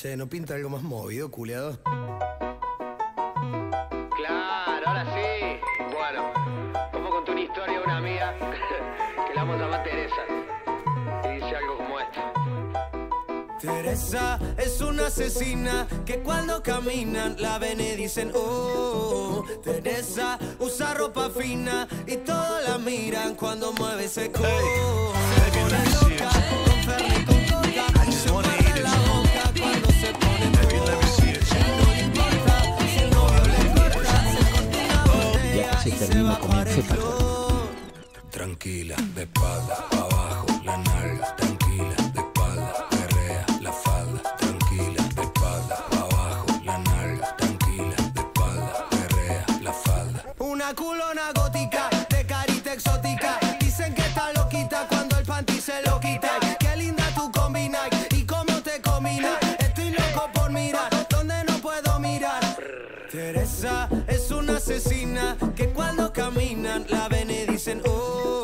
Che, ¿no pinta algo más movido, culiado? Claro, ahora sí. Bueno, vamos a contar una historia de una amiga que la vamos a llamar Teresa. Y dice algo como esto. Teresa es una asesina que cuando caminan la ven y dicen oh. Teresa usa ropa fina y todos la miran cuando mueve ese. Se y termino con mi. Tranquila, de espalda, abajo, la nalga, tranquila, de espalda, perrea, la falda, tranquila, de espalda, abajo, la nalga, tranquila, de espalda, perrea, la falda. Una culona gótica, es una asesina que cuando caminan la ven y dicen oh.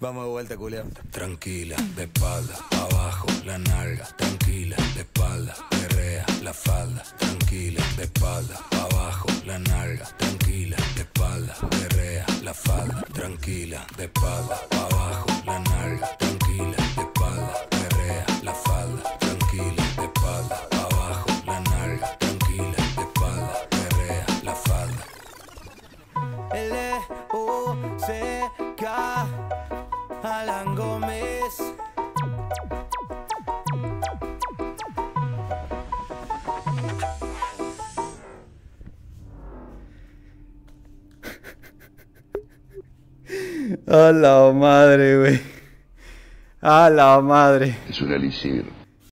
Vamos de vuelta, culiado. Tranquila, de espalda, abajo, la nalga, tranquila, de espalda, perrea, la falda, tranquila, de espalda, abajo, la nalga, tranquila, de espalda, perrea, la falda, tranquila, de espalda, abajo, la nalga, tranquila, de espalda, perrea, la falda, tranquila, de espalda, abajo, la nalga, tranquila, de espalda, perrea, la falda. L-U-C-K Alan Gómez A la madre, güey. A la madre. Es un elixir